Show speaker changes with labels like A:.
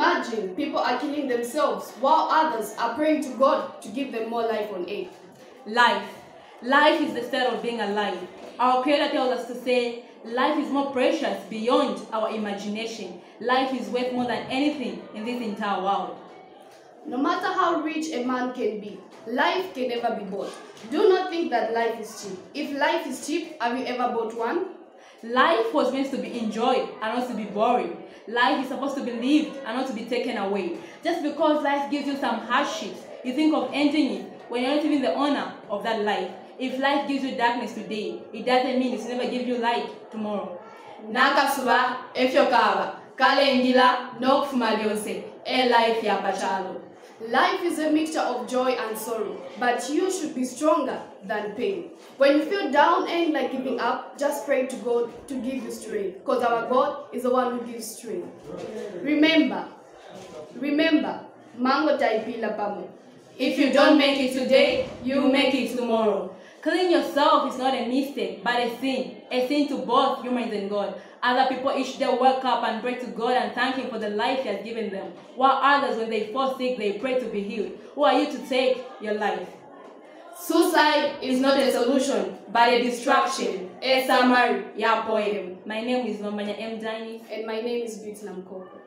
A: Imagine people are killing themselves while others are praying to God to give them more life on earth.
B: Life. Life is the state of being alive. Our Creator tells us to say, life is more precious beyond our imagination. Life is worth more than anything in this entire world.
A: No matter how rich a man can be, life can never be bought. Do not think that life is cheap. If life is cheap, have you ever bought one?
B: Life was meant to be enjoyed and not to be boring. Life is supposed to be lived and not to be taken away. Just because life gives you some hardships, you think of ending it when you're not even the owner of that life. If life gives you darkness today, it doesn't mean it's never give you light tomorrow.
A: nakasuba efyo kaaba kalengila n'okufuma lyonse e life yapachalo life is a mixture of joy and sorrow but you should be stronger than pain. When you feel down and like giving up just pray to god to give you strength because our god is the one who gives strength. Remember remember mango taipila pamo. If you don't make it today you make it tomorrow
B: Killing yourself is not a mistake, but a sin. A sin to both humans and God. Other people each day wake up and pray to God and thank Him for the life He has given them. While others, when they fall sick, they pray to be healed. Who are you to take your life?
A: suicide is not a solution but a distraction a summary ya poem
B: My name is Lombanya M. Dini.
A: and my name is Beauty Namkoko.